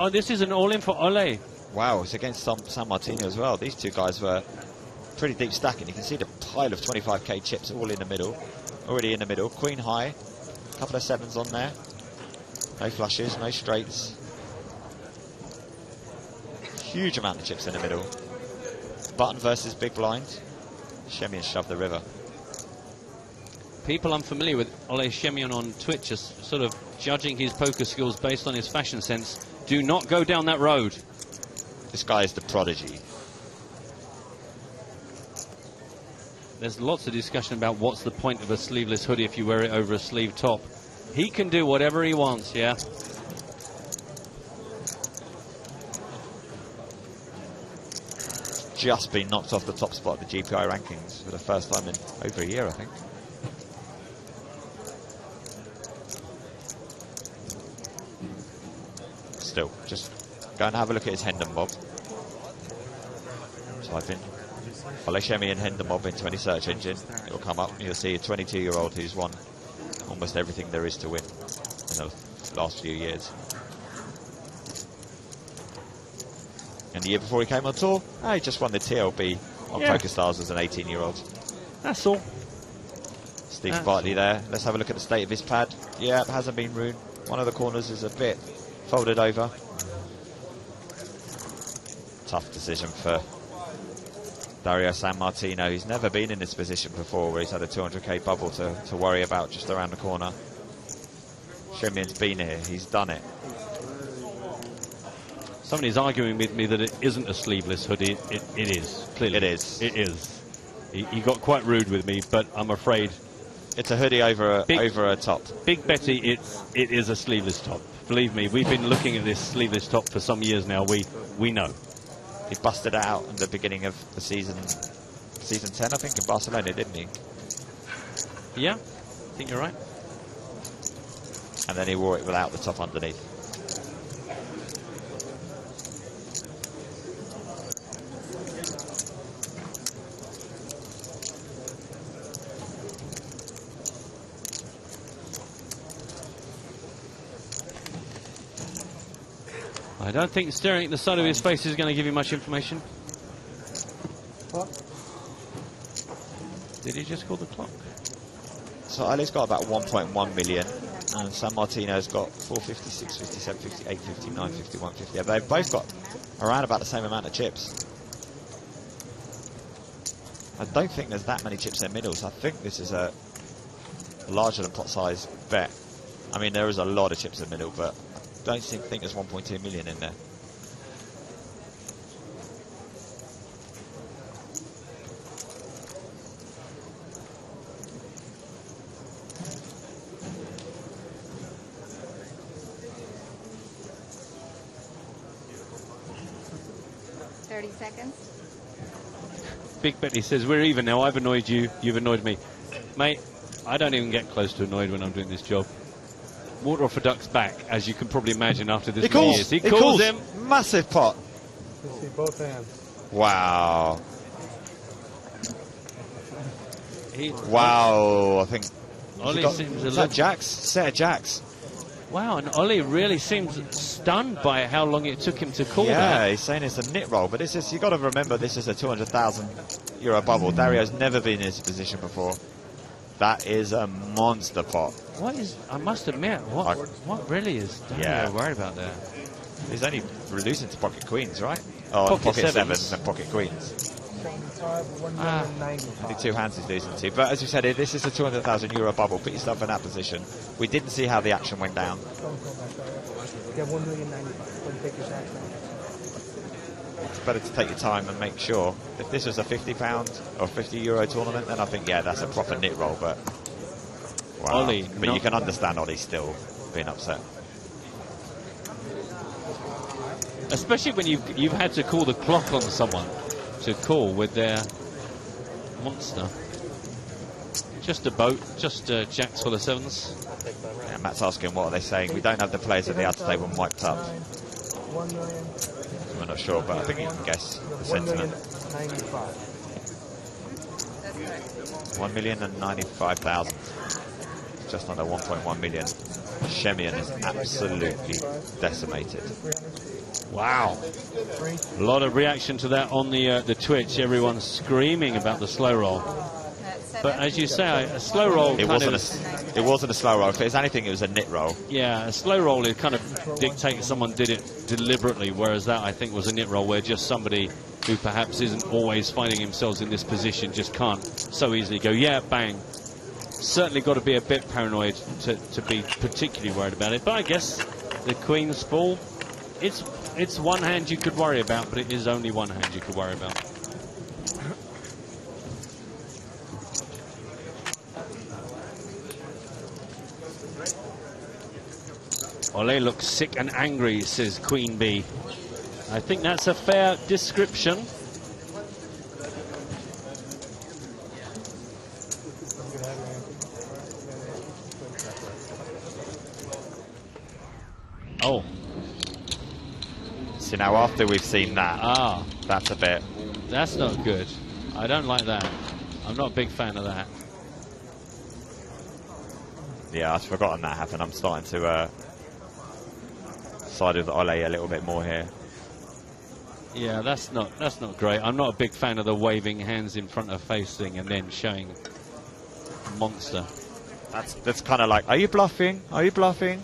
Oh, this is an all-in for Ole. Wow, it's against San, Sammartino as well. These two guys were pretty deep stacking. You can see the pile of 25k chips all in the middle, already in the middle. Queen high, A couple of sevens on there. No flushes, no straights. Huge amount of chips in the middle. Button versus big blind. Schemion shoved the river. People unfamiliar with Ole Schemion on Twitch are sort of judging his poker skills based on his fashion sense. Do not go down that road. This guy is the prodigy. There's lots of discussion about what's the point of a sleeveless hoodie if you wear it over a sleeve top. He can do whatever he wants, yeah. Just been knocked off the top spot of the GPI rankings for the first time in over a year, I think. Still, just go and have a look at his Hendon Mob. Type in Oleshemi and Hendon Mob into any search engine. It'll come up and you'll see a 22 year old who's won almost everything there is to win in the last few years. And the year before he came on tour, oh, he just won the TLB on Yeah. PokerStars as an 18 year old. That's all. Steve Bartley there. Let's have a look at the state of his pad. Yeah, it hasn't been ruined. One of the corners is a bit folded over. Tough decision for Dario Sammartino. He's never been in this position before where he's had a 200k bubble to, to worry about just around the corner. Schemion's been here. He's done it. Somebody's arguing with me that it isn't a sleeveless hoodie. It, it is. Clearly. It is. It is. He, he got quite rude with me, but I'm afraid It's a hoodie over a, Big- over a top. Big Betty, it's it is a sleeveless top. Believe me, we've been looking at this sleeveless top for some years now. We we know. He busted it out at the beginning of the season, season 10, I think, in Barcelona, didn't he? Yeah, I think you're right. And then he wore it without the top underneath. I don't think staring at the side of his face is going to give you much information. What? Did he just call the clock? So Ali's got about 1.1 million, and Sammartino's got 456, 57, 58, 59, 51, 50. Yeah, they've both got around about the same amount of chips. I don't think there's that many chips in the middle, so I think this is a larger than pot size bet. I mean, there is a lot of chips in the middle, but don't think, think there's 1.2 million in there. Thirty seconds. Big Betty says we're even now. I've annoyed you. You've annoyed me, mate. I don't even get close to annoyed when I'm doing this job. Water off a duck's back, as you can probably imagine after this He calls, years. He, he calls calls him. massive pot. You see both hands. Wow. He, Wow, I think. Ollie Got- seems a is little. Jacks? Set of Jacks. Wow, and Ollie really seems stunned by how long it took him to call yeah, that. he's saying it's a nit roll, but this is you got to remember this is a 200,000 euro bubble. Dario's never been in this position before. That is a monster pot. What is? I must admit, what I- what really is Dario Yeah. worried about that. He's only losing to pocket queens, right? Oh, Pocket pocket, sevens. sevens. and pocket queens. 75, Ah. Only two hands he's losing to. But as you said, this is a 200,000 euro bubble. Put yourself in that position. We didn't see how the action went down. It's better to take your time and make sure. If this was a 50 pound or 50 euro tournament, then I think yeah, that's a proper nit roll. But wow. Ollie, but you can understand Ollie still being upset. Especially when you've you've had to call the clock on someone to call with their monster. Just a boat, just uh, jacks full of sevens. Yeah, Matt's asking what are they saying. We don't have the players at the outer table wiped up. 1 million. We're not sure, but I think you can guess the have 1 million sentiment. 95. One million and ninety-five thousand. just under 1.1 million. Schemion is absolutely decimated. Wow. A lot of reaction to that on the uh, the Twitch. Everyone's screaming about the slow roll. But as you say, a slow roll It kind wasn't, a, of s- it wasn't a slow roll. If it was anything, it was a nit roll. yeah, a slow roll is kind of dictates someone did it deliberately, whereas that I think was a nit roll where just somebody who perhaps isn't always finding themselves in this position just can't so easily go yeah bang. Certainly got to be a bit paranoid to, to be particularly worried about it. But I guess the Queen's fall, it's it's one hand you could worry about, but it is only one hand you could worry about. Ole looks sick and angry, says Queen Bee. I think that's a fair description. Oh, So now after we've seen that, ah, that's a bit. that's not good. I don't like that. I'm not a big fan of that. Yeah, I've forgotten that happened. I'm starting to uh, side with Ole a little bit more here. Yeah, that's not that's not great. I'm not a big fan of the waving hands in front of face thing and then showing monster. That's that's kind of like, are you bluffing? Are you bluffing?